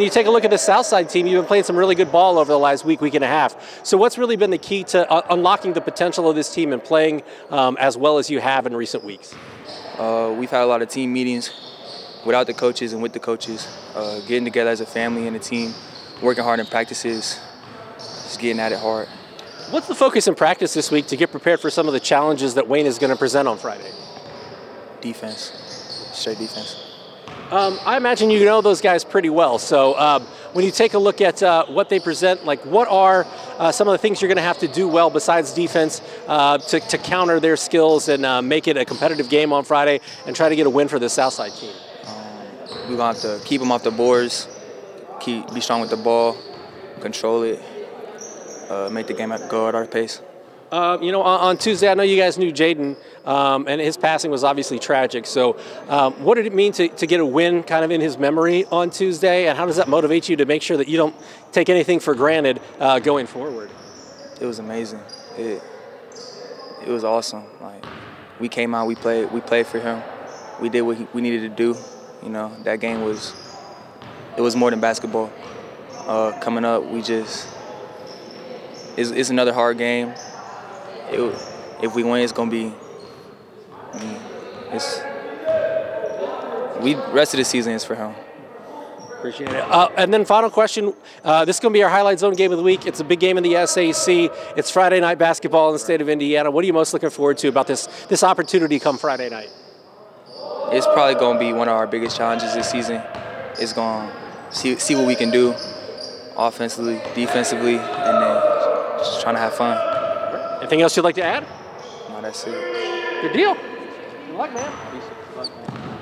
You take a look at the South Side team, you've been playing some really good ball over the last week, week and a half. So, what's really been the key to uh, unlocking the potential of this team and playing um, as well as you have in recent weeks? Uh, we've had a lot of team meetings without the coaches and with the coaches, uh, getting together as a family and a team, working hard in practices, just getting at it hard. What's the focus in practice this week to get prepared for some of the challenges that Wayne is going to present on Friday? Defense, straight defense. Um, I imagine you know those guys pretty well. So um, when you take a look at uh, what they present, like what are uh, some of the things you're going to have to do well besides defense uh, to, to, counter their skills and uh, make it a competitive game on Friday and try to get a win for the South Side team? Um, we're going to have to keep them off the boards, keep be strong with the ball, control it, uh, make the game go at our pace. Uh, you know, on, on, Tuesday, I know you guys knew Jaden, um, and his passing was obviously tragic. So, um, what did it mean to, to get a win kind of in his memory on Tuesday, and how does that motivate you to make sure that you don't take anything for granted uh, going forward? It was amazing. It, it was awesome. Like we came out, we played, we played for him. We did what he, we needed to do. You know, that game was it was more than basketball. Uh, coming up, we just it's, it's another hard game it, if we win, it's gonna be. It's we rest of the season is for him. Appreciate it. Uh, and then final question. Uh, this is going to be our highlight zone game of the week. It's a big game in the SAC. It's Friday night basketball in the state of Indiana. What are you most looking forward to about this this opportunity come Friday night? It's probably going to be one of our biggest challenges this season. It's going to see see what we can do offensively, defensively, and then just trying to have fun. Anything else you'd like to add? No, that's it. Good deal. Good luck, man.